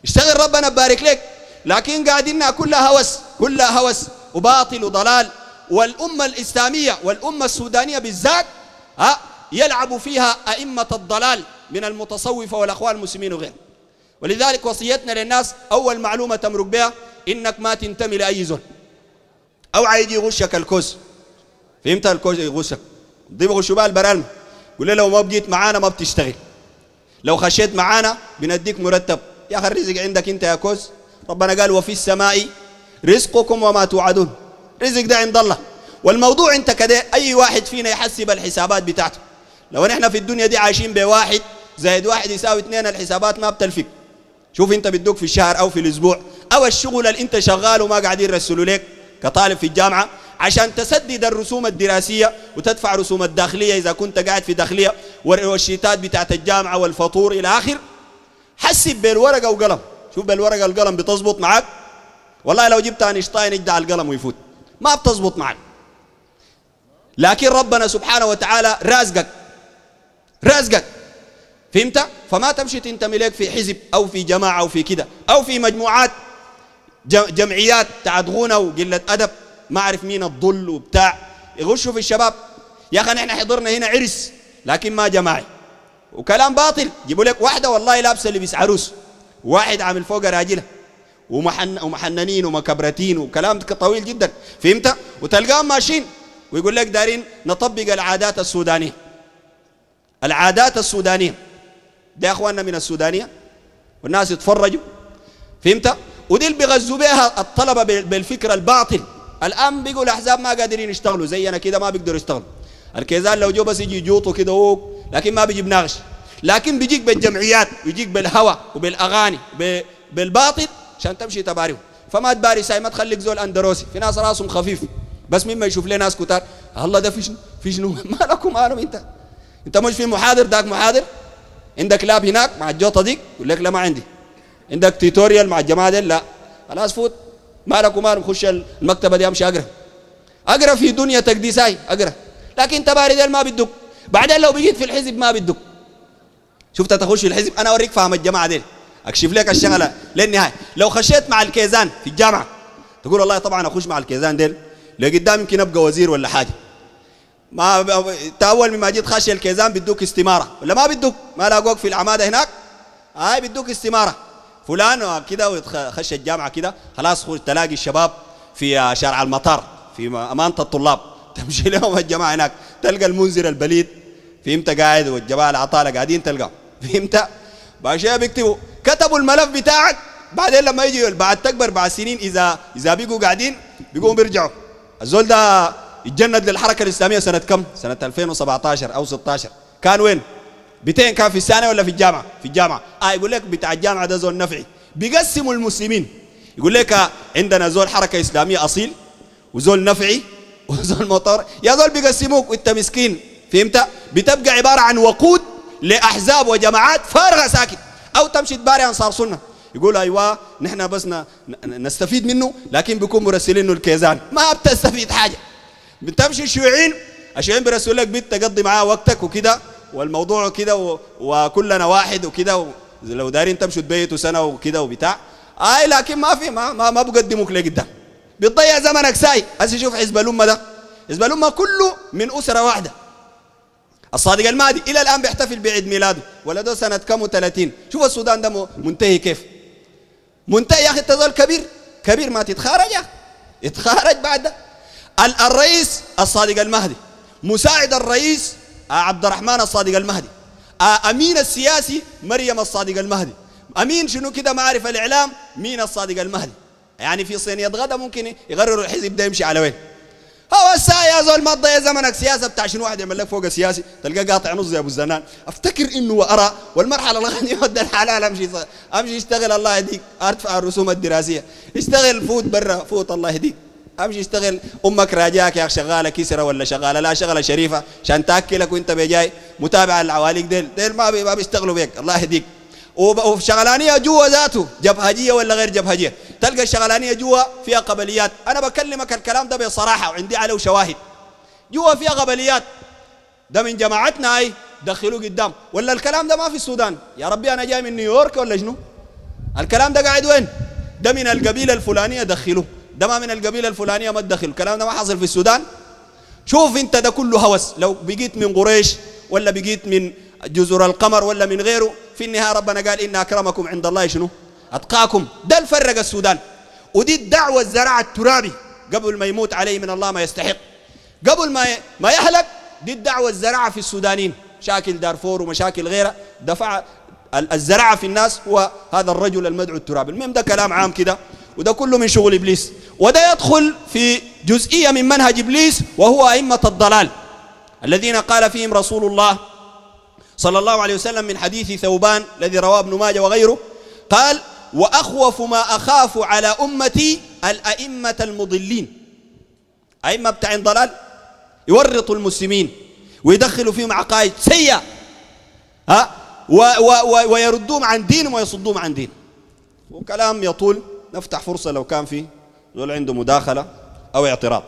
اشتغل ربنا بارك لك. لكن قاعدين كلها هوس. كلها هوس. وباطل وضلال. والأمة الإسلامية والأمة السودانية بالذات ها يلعب فيها أئمة الضلال من المتصوفة والأخوان المسلمين وغيرهم. ولذلك وصيتنا للناس أول معلومة تمرق بها إنك ما تنتمي لأي زول. أو عايجي يغشك الكوز. فهمت الكوز؟ يغشك. دي بغشوا بها البرالمة قول له لو ما بقيت معانا ما بتشتغل. لو خشيت معانا بنديك مرتب. يا أخي الرزق عندك أنت يا كوز. ربنا قال وفي السماء رزقكم وما توعدون. رزق ده عند الله. والموضوع انت كده أي واحد فينا يحسب الحسابات بتاعته. لو نحن في الدنيا دي عايشين بواحد زائد واحد يساوي اثنين الحسابات ما بتلفق. شوف انت بدوك في الشهر أو في الأسبوع أو الشغل اللي انت شغاله ما قاعدين يرسلوا لك كطالب في الجامعة عشان تسدد الرسوم الدراسية وتدفع رسوم الداخلية إذا كنت قاعد في داخلية والشيتات بتاعت الجامعة والفطور إلى آخر. حسب بالورقة وقلم شوف بالورقة والقلم بتظبط معك والله لو جبت أينشتاين يجدع القلم ويفوت. ما بتظبط معك. لكن ربنا سبحانه وتعالى رازقك. رازقك. فهمت؟ فما تمشي تنتمي لك في حزب أو في جماعة أو في كده أو في مجموعات جمعيات بتاعت غنى وقلة أدب. ما أعرف مين الضل وبتاع. يغشوا في الشباب يا أخي نحن حضرنا هنا عرس لكن ما جماعي. وكلام باطل. جيبوا لك واحدة والله لابسة لبس عروس. واحد عامل فوقها راجله ومحن ومحننين ومكبرتين وكلام طويل جدا. فهمت؟ وتلقاهم ماشيين. ويقول لك دارين نطبق العادات السودانية. العادات السودانية. ده إخواننا من السودانية. والناس يتفرجوا. فهمت؟ ودي اللي بيغذوا بها الطلبة بال- بالفكر الباطل. الآن بيقوا الأحزاب ما قادرين يشتغلوا. زينا كده ما بيقدروا يشتغلوا. الكيزان لو جو بس يجي يجوطوا كده لكن ما بيجيب ناغش لكن بيجيك بالجمعيات ويجيك بالهوى وبالأغاني بالباطل. عشان تمشي تباريه فما تباري ساي ما تخليك زول اندروسي في ناس راسهم خفيف. بس مما يشوف لي ناس كتار. الله ده في شنو؟ في شنو؟ ما لكم مالهم انت. انت مش في محاضر؟ داك محاضر. عندك lab هناك مع الجوطة ديك؟ يقول لك لا ما عندي. عندك tutorial مع الجماعة دي لا. خلاص فوت. مالك ومالهم خش المكتبة دي أمشي أقرأ. أقرأ في دنيا تقد ساي أقرأ. لكن تباري ديل ما بدك. بعدين لو بقيت في الحزب ما بدك. شفت تخش الحزب؟ أنا أوريك فهم الجماعة ديل. أكشف لك الشغلة. للنهايه لو خشيت مع الكيزان في الجامعة تقول والله طبعا أخش مع الكيزان ديل. لقدام يمكن أبقى وزير ولا حاجة. ما تاول مما جيت خاشي الكيزان بدوك استمارة. ولا ما بدوك؟ ما لاقوك في العمادة هناك؟ هاي بدوك استمارة. فلان كده وخش الجامعة كده خلاص تلاقي الشباب في شارع المطار في أمانة الطلاب. تمشي لهم الجماعة هناك. تلقى المنذر البليد فهمت قاعد والجماعة العطالة قاعدين تلقى فهمت؟ باشا بيكتبوا كتبوا الملف بتاعك. بعدين لما يجي بعد تكبر بعد سنين اذا إذا بيقوا قاعدين بيقوموا بيرجعوا. الزول ده اتجند للحركة الإسلامية سنة كم؟ سنة 2017 أو 16 كان وين؟ 200 كان في الثانوي ولا في الجامعة؟ في الجامعة. آه يقول لك بتاع الجامعة ده زول نفعي. بيقسموا المسلمين. يقول لك عندنا زول حركة إسلامية أصيل وزول نفعي وزول موتور يا زول بيقسموك وإنت مسكين. فهمت؟ بتبقى عبارة عن وقود لأحزاب وجماعات فارغة ساكت. أو تمشي تباري أنصار سنة. يقول أيوه نحن بس نستفيد منه لكن بيكون مرسلينه الكيزان. ما بتستفيد حاجة. بتمشي الشيوعيين الشيوعيين بيرسلوا لك بنت تقضي معاها وقتك وكده والموضوع كده. وكلنا واحد وكده. لو دارين تمشوا تبيتوا سنة وكده وبتاع. آي لكن ما في ما ما, ما بقدموك لقدام بتضيع زمنك ساي. هسه شوف حزب الأمة ده. حزب الأمة كله من أسرة واحدة. الصادق المهدي إلى الآن بيحتفل بعيد ميلاده. ولده سنة كم؟ 30 شوف السودان ده منتهي كيف. منتهي يا أخي تظل كبير كبير ما تتخارج يا أخي. يتخارج بعد. ده ال- الرئيس الصادق المهدي. مساعد الرئيس آه، عبد الرحمن الصادق المهدي. آه، أمين السياسي مريم الصادق المهدي. أمين شنو كده؟ معرف الإعلام. مين الصادق المهدي؟ يعني في صينيه غدا ممكن يغرروا الحزب ده يمشي على وين؟ هو يا زول ما تضيع زمنك. سياسة بتاع شنو؟ واحد يعمل لك فوق سياسي تلقاه قاطع نص يا أبو الزنان. أفتكر إنه وارى والمرحلة الغنية ود الحلال أمشي أمشي اشتغل الله يهديك. ارفع الرسوم الدراسية. اشتغل فوت برا فوت الله يهديك. أمشي اشتغل أمك راجاك يا أخي شغالة كسرة ولا شغالة؟ لا شغلة شريفة. عشان تأكلك وأنت بجاي. متابع العواليق ديل. ديل ما بيشتغلوا بيك. الله يهديك. وشغلانيه جوا ذاته جبهجية ولا غير جبهجية؟ تلقى الشغلانية جوا فيها قبليات. أنا بكلمك الكلام ده بصراحة وعندي عليه شواهد. جوا فيها قبليات. ده من جماعتنا أي دخلوه قدام. ولا الكلام ده ما في السودان؟ يا ربي أنا جاي من نيويورك ولا شنو؟ الكلام ده قاعد وين؟ ده من القبيلة الفلانية دخلوه ده ما من القبيلة الفلانية ما تدخل الكلام ده ما حصل في السودان؟ شوف أنت ده كله هوس. لو بقيت من قريش ولا بقيت من جزر القمر ولا من غيره؟ في النهاية ربنا قال إن أكرمكم عند الله شنو؟ أتقاكم. ده الفرق السودان. ودي الدعوة الزرع الترابي. قبل ما يموت عليه من الله ما يستحق. قبل ما ما يهلك دي الدعوة الزرعه في السودانيين. مشاكل دارفور ومشاكل غيرها دفع ال- الزرعه في الناس هو هذا الرجل المدعو الترابي. المهم ده كلام عام كده. وده كله من شغل إبليس. وده يدخل في جزئية من منهج إبليس وهو أئمة الضلال. الذين قال فيهم رسول الله صلى الله عليه وسلم من حديث ثوبان الذي رواه ابن ماجه وغيره قال وأخوف ما أخاف على أمتي الأئمة المضلين. أئمة بتاع ضلال يورطوا المسلمين ويدخلوا فيهم عقائد سيئة ها و و و ويردوهم عن دينهم ويصدوهم عن دينهم. وكلام يطول نفتح فرصة لو كان في زول عنده مداخلة أو اعتراض.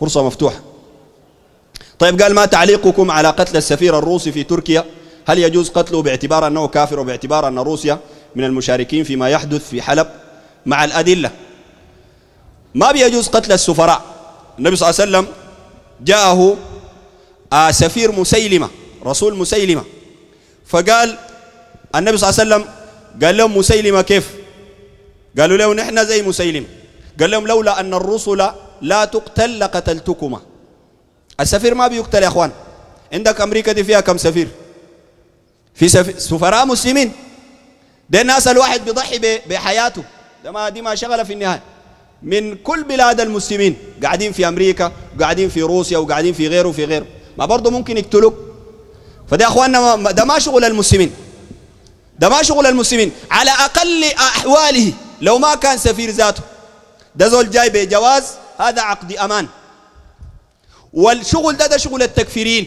فرصة مفتوحة. طيب قال ما تعليقكم على قتل السفير الروسي في تركيا؟ هل يجوز قتله باعتبار أنه كافر وباعتبار أن روسيا من المشاركين فيما يحدث في حلب مع الأدلة؟ ما بيجوز قتل السفراء. النبي صلى الله عليه وسلم جاءه آه سفير مسيلمة رسول مسيلمة. فقال النبي صلى الله عليه وسلم قال لهم مسيلمة كيف؟ قالوا له نحن زي مسيلمة. قال لهم لولا أن الرسل لا تقتل لقتلتكما. السفير ما بيقتل يا أخوان. عندك أمريكا دي فيها كم سفير؟ في سف... سفراء مسلمين. ده الناس الواحد بيضحي. بحياته. ده ما دي ما شغلة في النهاية. من كل بلاد المسلمين قاعدين في أمريكا وقاعدين في روسيا وقاعدين في غيره وفي غيره. ما برضه ممكن يقتلوك. فده يا اخواننا ده ما شغل المسلمين. ده ما شغل المسلمين. على أقل أحواله لو ما كان سفير ذاته. ده زول جاي بجواز هذا عقد أمان. والشغل ده ده شغل التكفيرين.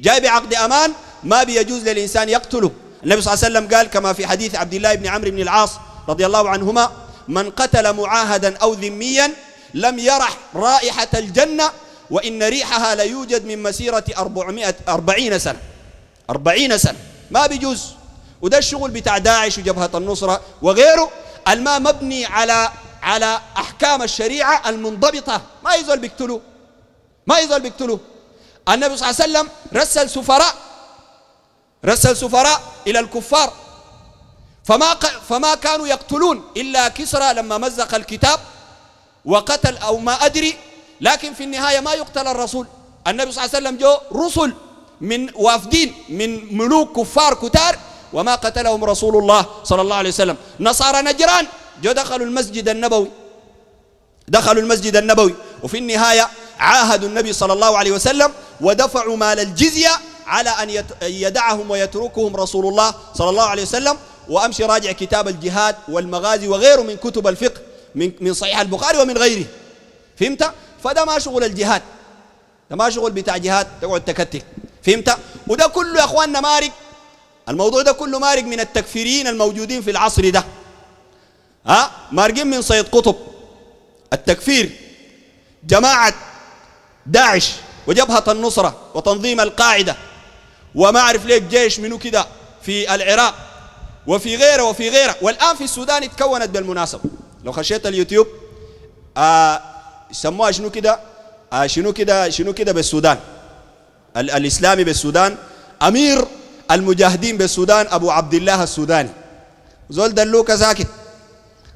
جاي بعقد أمان ما بيجوز للإنسان يقتله. النبي صلى الله عليه وسلم قال كما في حديث عبد الله بن عمرو بن العاص رضي الله عنهما من قتل معاهدا أو ذميا لم يرح رائحة الجنة وإن ريحها ليوجد من مسيرة 400 أربعين سنة. أربعين سنة. ما بيجوز. وده الشغل بتاع داعش وجبهة النصرة وغيره. الماء مبني على على أحكام الشريعة المنضبطة. ما يزول بيقتلوه. ما يزول بيقتلوه. النبي صلى الله عليه وسلم رسل سفراء رسل سفراء إلى الكفار. فما فما كانوا يقتلون إلا كسرى لما مزق الكتاب وقتل أو ما أدري. لكن في النهاية ما يقتل الرسول. النبي صلى الله عليه وسلم جو رسل من وافدين من ملوك كفار كتار وما قتلهم رسول الله صلى الله عليه وسلم. نصارى نجران جو دخلوا المسجد النبوي. دخلوا المسجد النبوي. وفي النهاية عاهدوا النبي صلى الله عليه وسلم ودفعوا مال الجزية على أن يدعهم ويتركهم رسول الله صلى الله عليه وسلم. وأمشي راجع كتاب الجهاد والمغازي وغيره من كتب الفقه من, من صحيح البخاري ومن غيره. فهمت؟ فده ما شغل الجهاد. ده ما شغل بتاع جهاد تقعد تكتل فهمت؟ وده كله يا أخواننا مارق. الموضوع ده كله مارق من التكفيريين الموجودين في العصر ده. ها؟ مارقين من سيد قطب. التكفير. جماعة داعش وجبهة النصرة وتنظيم القاعدة. وما أعرف ليك جيش منو كده في العراق وفي غيره وفي غيره. والآن في السودان اتكونت بالمناسبة. لو خشيت اليوتيوب آه يسموها شنو كده؟ آه شنو كده؟ شنو كده بالسودان؟ ال الإسلامي بالسودان أمير المجاهدين بالسودان أبو عبد الله السوداني. زول دلوكا ساكت.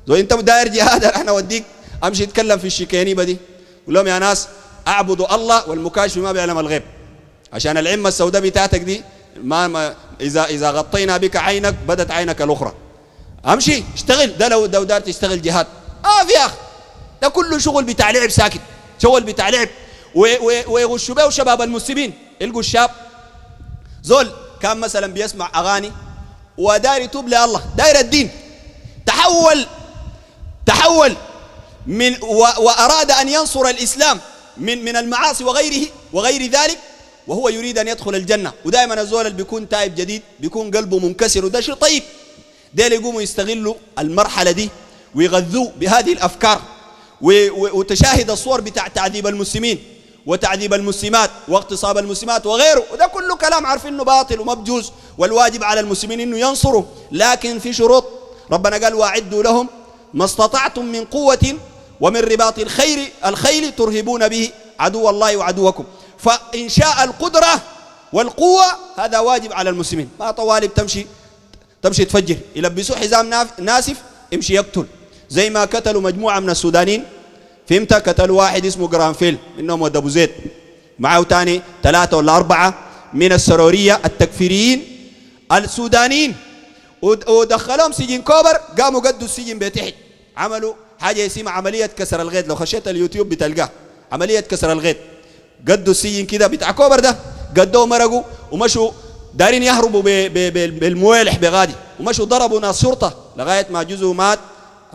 زول أنت داير جهاد؟ أنا أوديك أمشي أتكلم في الشيكينيبه دي قول لهم يا ناس اعبدوا الله والمكاشف ما بيعلم الغيب. عشان العمة السوداء بتاعتك دي ما, ما اذا إذا غطينا بك عينك بدت عينك الأخرى. أمشي اشتغل. ده لو ده دار تشتغل جهاد. آه في أخ. ده كله شغل بتاع لعب ساكت. شغل بتاع لعب. ويغشوا به شباب المسلمين. يلقوا الشاب. زول كان مثلا بيسمع أغاني وداير يتوب لله. داير الدين. تحول تحول من و وأراد أن ينصر الإسلام من من المعاصي وغيره وغير ذلك وهو يريد أن يدخل الجنة. ودائما الزول اللي بيكون تائب جديد بيكون قلبه منكسر وده شيء طيب. ديل يقوموا يستغلوا المرحلة دي ويغذوه بهذه الأفكار. وتشاهد الصور بتاع تعذيب المسلمين وتعذيب المسلمات واغتصاب المسلمات وغيره. وده كله كلام عارفين إنه باطل ومبجوز والواجب على المسلمين إنه ينصروا. لكن في شروط. ربنا قال وأعدوا لهم ما استطعتم من قوة ومن رباط الخير الخيل ترهبون به عدو الله وعدوكم. فإنشاء القدرة والقوة هذا واجب على المسلمين. ما طوالب تمشي تمشي تفجر. يلبسوه حزام ناسف يمشي يقتل. زي ما قتلوا مجموعة من السودانيين. فهمت؟ قتلوا واحد اسمه جرانفيل منهم ود أبو زيد. معه تاني ثلاثة ولا أربعة من السرورية التكفيريين السودانيين. ود- ودخلوهم سجن كوبر قاموا قدوا السجن بتحت عملوا حاجة اسمها عملية كسر القيد. لو خشيت اليوتيوب بتلقاه. عملية كسر الغيط. قدوا السجن كده بتاع كوبر ده. قدوه مرقوا ومشوا دارين يهربوا ب- ب- ب- بالموالح بغادي. ومشوا ضربوا ناس شرطة لغاية ما جزء مات.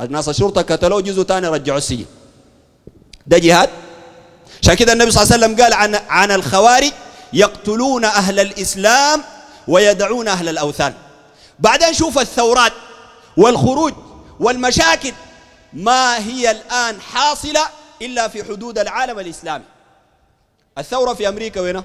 ناس الشرطة قتلوه جزء تاني رجعوا السجن ده جهاد. عشان كده النبي صلى الله عليه وسلم قال عن عن الخوارج يقتلون أهل الإسلام ويدعون أهل الأوثان. بعدين شوف الثورات والخروج والمشاكل ما هي الآن حاصلة إلا في حدود العالم الإسلامي؟ الثورة في أمريكا وينها؟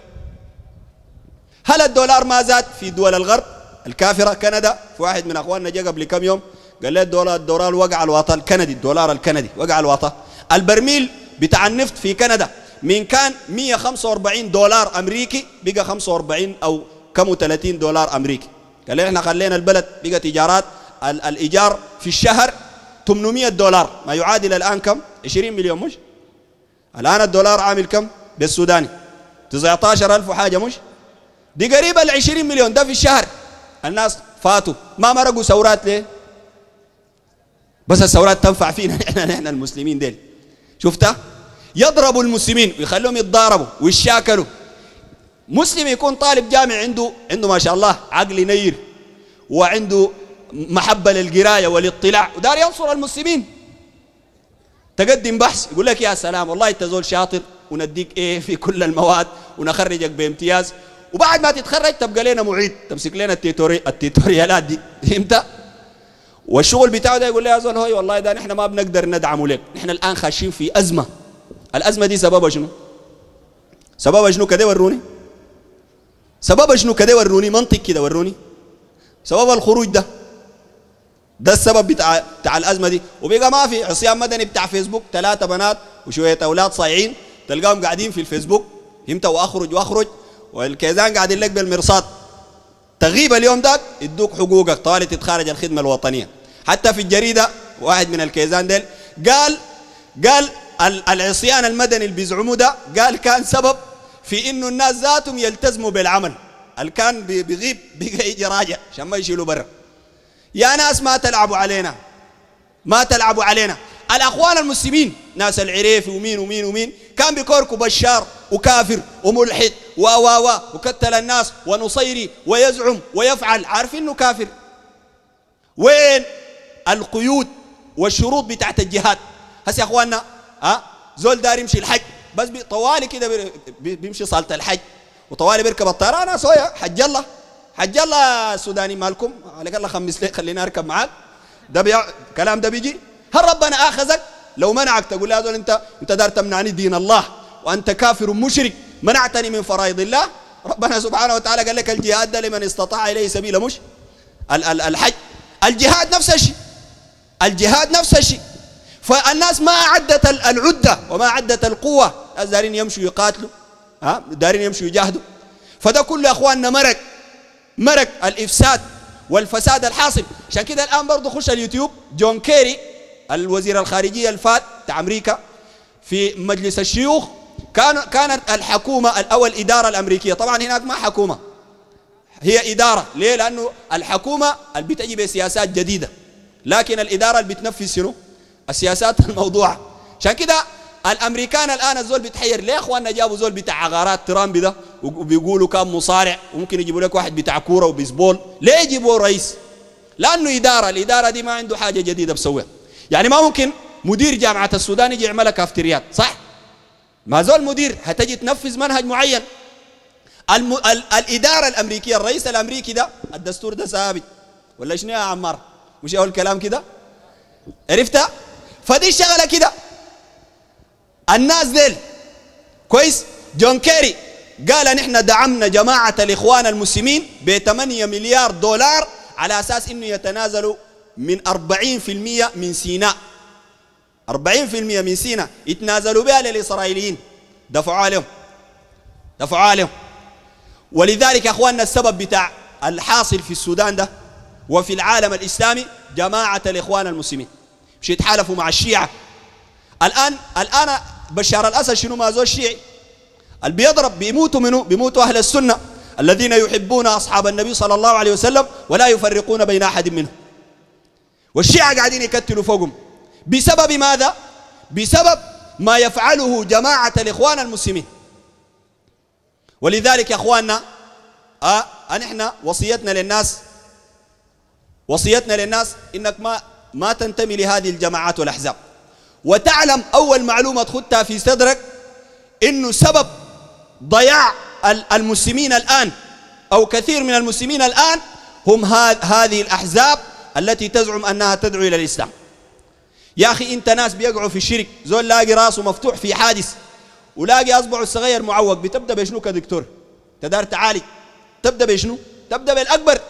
هل الدولار ما زاد في دول الغرب الكافرة؟ كندا؟ في واحد من أخواننا جاء قبل كم يوم قال لي الدولار الدولار وقع الوطن. الكندي الدولار الكندي وقع الوطن. البرميل بتاع النفط في كندا من كان 145 دولار أمريكي بقى 45 أو كم 30 دولار أمريكي. قال لي إحنا خلينا البلد بقى تجارات ال- الإيجار في الشهر 800 دولار. ما يعادل الآن كم؟ 20 مليون مش؟ الآن الدولار عامل كم؟ بالسوداني 19000 وحاجة مش؟ دي قريبة ال 20 مليون. ده في الشهر. الناس فاتوا. ما مرقوا ثورات ليه؟ بس الثورات تنفع فينا. إحنا نحن المسلمين ديل. شفتها؟ يضربوا المسلمين ويخلوهم يتضاربوا ويشاكلوا. مسلم يكون طالب جامع عنده عنده ما شاء الله عقل نير وعنده محبة للقراية والاطلاع. ودار ينصر المسلمين. تقدم بحث يقول لك يا سلام والله انت زول شاطر ونديك إيه في كل المواد ونخرجك بامتياز. وبعد ما تتخرج تبقى لنا معيد. تمسك لنا ال tutori ال tutorialات دي. فهمت؟ والشغل بتاعه ده يقول لي يا زول هوي والله ده نحن ما بنقدر ندعمه لك. نحن الآن خاشين في أزمة. الأزمة دي سببها شنو؟ سببها شنو؟ كده وروني. سببها شنو؟ كده وروني. منطق كده وروني. سبب الخروج ده. ده السبب بتاع بتاع الأزمة دي. وبقى ما في عصيان مدني بتاع فيسبوك ثلاثة بنات وشوية أولاد صايعين تلقاهم قاعدين في الفيسبوك إمتى وأخرج وأخرج. والكيزان قاعدين لك بالمرصاد. تغيب اليوم ذاك يدوك حقوقك طوالي تتخارج الخدمة الوطنية. حتى في الجريدة واحد من الكيزان ديل قال قال ال- العصيان المدني اللي بيزعموا ده قال كان سبب في إنه الناس ذاتهم يلتزموا بالعمل. اللي كان بي- بيغيب بيجي يجي راجع عشان ما يشيلوا برا. يا ناس ما تلعبوا علينا. ما تلعبوا علينا. الأخوان المسلمين ناس العريفي ومين ومين ومين كان بيكوركوا بشار وكافر وملحد و و و وكتل الناس ونصيري ويزعم ويفعل. عارف إنه كافر؟ وين القيود والشروط بتاعت الجهاد؟ هسه يا أخواننا ها؟ زول دار يمشي الحج بس طوالي كده بي- بي- بيمشي صالة الحج وطوالي بيركب الطيران أنا سويا حج الله. حج الله السوداني مالكم. عليك الله خمس لي خليني أركب معاك. ده بيع... كلام ده بيجي هل ربنا آخذك؟ لو منعك تقول زول أنت أنت دار تمنعني دين الله وأنت كافر مشرك منعتني من فرائض الله. ربنا سبحانه وتعالى قال لك الجهاد ده لمن استطاع إليه سبيلا مش. ال- ال- الحج. الجهاد نفس الشيء. الجهاد نفس الشيء. فالناس ما عدت ال- العدة وما عدت القوة. الناس دارين يمشوا يقاتلوا ها؟ دارين يمشوا يجاهدوا. فده كله يا إخواننا مرق مرق الإفساد والفساد الحاصل. عشان كده الآن برضه خش اليوتيوب. جون كيري الوزير الخارجية الفات بتاع أمريكا في مجلس الشيوخ. كان كانت الحكومة أو الادارة الأمريكية. طبعا هناك ما حكومة هي إدارة. ليه؟ لأنه الحكومة اللي بتجي بسياسات جديدة. لكن الإدارة اللي بتنفذ شنو؟ السياسات الموضوعة. عشان كده الأمريكان الآن الزول بيتحير. ليه أخواننا جابوا زول بتاع عقارات ترامب ده؟ وبيقولوا كان مصارع. وممكن يجيبوا لك واحد بتاع كورة وبيسبول. ليه يجيبوا رئيس؟ لأنه إدارة. الإدارة دي ما عنده حاجة جديدة بسويها. يعني ما ممكن مدير جامعة السودان يجي يعملها كافتريات صح؟ ما زول مدير هتجي تنفذ منهج معين. الم... ال... الإدارة الأمريكية الرئيس الأمريكي ده الدستور ده ثابت. ولا شنو يا عمار؟ مش أول كلام كده؟ عرفتها فدي الشغلة كده. الناس ديل. كويس؟ جون كيري قال نحن دعمنا جماعة الإخوان المسلمين ب 8 مليار دولار على أساس إنه يتنازلوا من 40% من سيناء. 40% من سيناء. يتنازلوا بها للإسرائيليين. دفعوا عليهم دفعوا عليهم ولذلك يا أخواننا السبب بتاع الحاصل في السودان ده وفي العالم الإسلامي جماعة الإخوان المسلمين. مش يتحالفوا مع الشيعة. الان الآن بشار الأسد شنو ما زول شيعي. اللي بيضرب بيموتوا منه بيموتوا أهل السنة الذين يحبون أصحاب النبي صلى الله عليه وسلم ولا يفرقون بين أحد منهم. والشيعة قاعدين يكتلوا فوقهم. بسبب ماذا؟ بسبب ما يفعله جماعة الإخوان المسلمين. ولذلك يا أخواننا آه نحن وصيتنا للناس وصيتنا للناس إنك ما ما تنتمي لهذه الجماعات والأحزاب. وتعلم أول معلومة تخدها في صدرك إنه سبب ضياع ال- المسلمين الآن أو كثير من المسلمين الآن هم هذه الأحزاب التي تزعم أنها تدعو إلى الإسلام. يا أخي أنت ناس بيقعوا في الشرك زول لاقي راسه مفتوح في حادث ولاقي أصبعه الصغير معوق بتبدأ بشنو كدكتور؟ تدار تعالج تبدأ بشنو؟ تبدأ بالأكبر.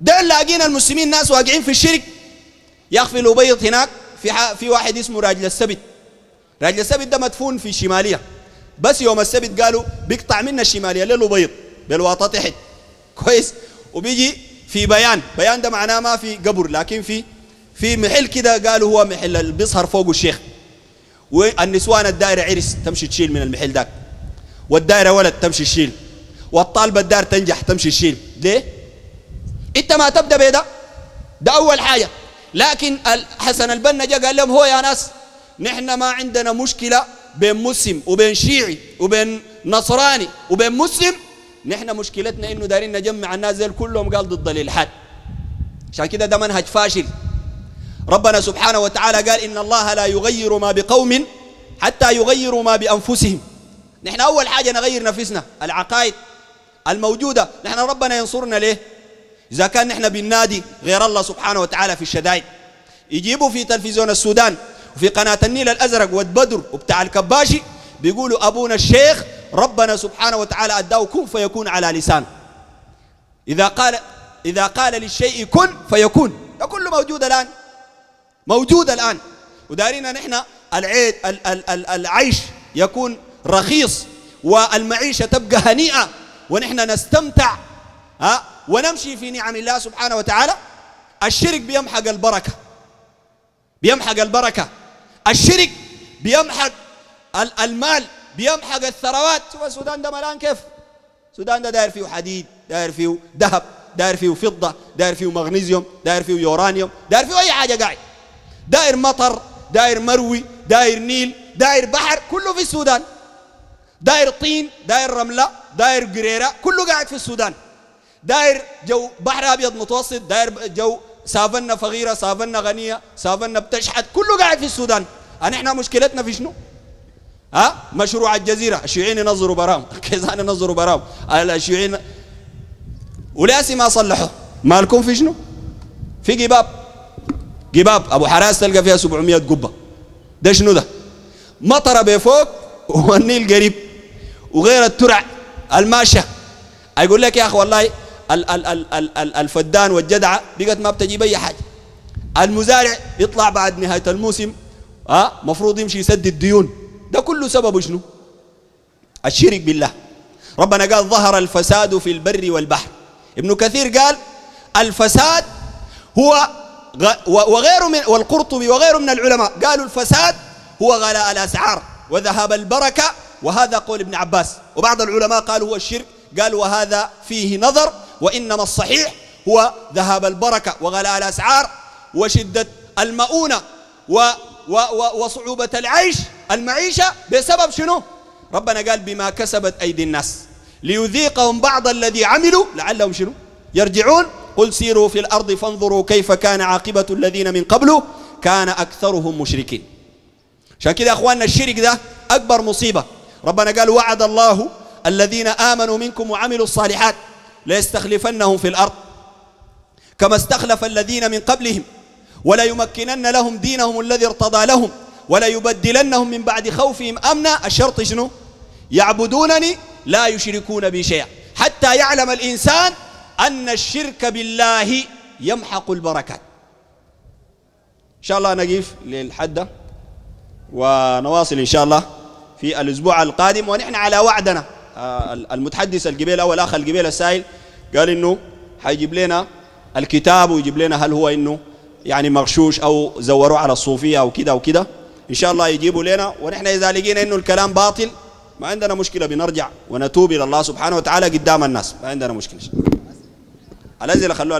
ده لاقين المسلمين ناس واقعين في الشرك. يا أخي في الأبيض هناك في. في واحد اسمه راجل السبت. راجل السبت ده مدفون في الشماليه بس يوم السبت قالوا بيقطع منا الشمالية للابيض بالواطه تحت. كويس؟ وبيجي في بيان. بيان ده معناه ما في قبر لكن في في محل كده قالوا هو محل اللي بيظهر فوقه الشيخ. والنسوان الدائرة عرس تمشي تشيل من المحل داك والدائرة ولد تمشي تشيل. والطالبة الدار تنجح تمشي تشيل. ليه؟ انت ما تبدأ بده ده أول حاجة. لكن حسن البنا جا قال لهم هو يا ناس نحن ما عندنا مشكلة بين مسلم وبين شيعي وبين نصراني وبين مسلم. نحن مشكلتنا إنه دارين نجمع الناس ديل كلهم قال ضد الإلحاد. عشان كده ده منهج فاشل. ربنا سبحانه وتعالى قال إن الله لا يغير ما بقوم حتى يغيروا ما بأنفسهم. نحن أول حاجة نغير نفسنا العقائد الموجودة. نحن ربنا ينصرنا ليه؟ إذا كان نحن بننادي غير الله سبحانه وتعالى في الشدائد. يجيبوا في تلفزيون السودان وفي قناة النيل الأزرق والبدر وبتاع الكباشي بيقولوا أبونا الشيخ ربنا سبحانه وتعالى أداه كن فيكون على لسانه إذا قال إذا قال للشيء كن فيكون. ده كله موجود الآن. موجود الآن. ودارينا نحن العيد ال- ال- ال- العيش يكون رخيص والمعيشة تبقى هنيئة ونحن نستمتع ها؟ ونمشي في نعم الله سبحانه وتعالى. الشرك بيمحق البركة. بيمحق البركة. الشرك بيمحق ال- المال. بيمحق الثروات. شوف السودان ده ملان كيف؟ السودان ده داير فيه حديد داير فيه ذهب داير فيه فضة داير فيه مغنيسيوم داير فيه يورانيوم داير فيه أي حاجة قاعد. داير مطر داير مروي داير نيل داير بحر كله في السودان. داير طين داير رملة داير قريرة كله قاعد في السودان. داير جو بحر أبيض متوسط داير جو سافنا فقيرة سافنا غنية سافنا بتشحد كله قاعد في السودان. أنا إحنا مشكلتنا في شنو؟ ها؟ مشروع الجزيرة. الشيوعيين ينظروا براهم. كيزان ينظروا براهم. الشيوعيين ولا سي ما صلحوا. مالكم في شنو؟ في قباب. قباب. أبو حراز تلقى فيها 700 قبة. ده شنو ده؟ مطره بفوق والنيل قريب. وغير الترع الماشية. أقول لك يا أخي والله ال ال ال ال ال الفدان والجدعه بقت ما بتجيب أي حاجة. المزارع يطلع بعد نهاية الموسم ها مفروض يمشي يسدد ديون ده كله سببه شنو؟ الشرك بالله. ربنا قال ظهر الفساد في البر والبحر. ابن كثير قال الفساد هو وغيره من والقرطبي وغيره من العلماء قالوا الفساد هو غلاء الأسعار وذهاب البركة وهذا قول ابن عباس. وبعض العلماء قالوا هو الشرك قال وهذا فيه نظر وإنما الصحيح هو ذهاب البركة وغلاء الأسعار وشدة المؤونة و و و وصعوبة العيش المعيشة بسبب شنو؟ ربنا قال بما كسبت أيدي الناس ليذيقهم بعض الذي عملوا لعلهم شنو؟ يرجعون قل سيروا في الأرض فانظروا كيف كان عاقبة الذين من قبله كان أكثرهم مشركين عشان كده يا أخواننا الشرك ده أكبر مصيبة ربنا قال وعد الله الذين آمنوا منكم وعملوا الصالحات ليستخلفنهم في الأرض كما استخلف الذين من قبلهم ولا يمكنن لهم دينهم الذي ارتضى لهم ولا يبدلنهم من بعد خوفهم أمنا. الشرط شنو؟ يعبدونني لا يشركون بي شيئا. حتى يعلم الإنسان أن الشرك بالله يمحق البركات. إن شاء الله نقف للحدة ونواصل إن شاء الله في الأسبوع القادم ونحن على وعدنا. المتحدث القبيل أو الأخ القبيل السائل قال إنه حيجيب لنا الكتاب ويجيب لنا هل هو إنه يعني مغشوش أو زوروه على الصوفية أو كده أو كده. إن شاء الله يجيبوا لنا. ونحن إذا لقينا إنه الكلام باطل ما عندنا مشكلة بنرجع ونتوب إلى الله سبحانه وتعالى قدام الناس. ما عندنا مشكلة. الأزلة خلوها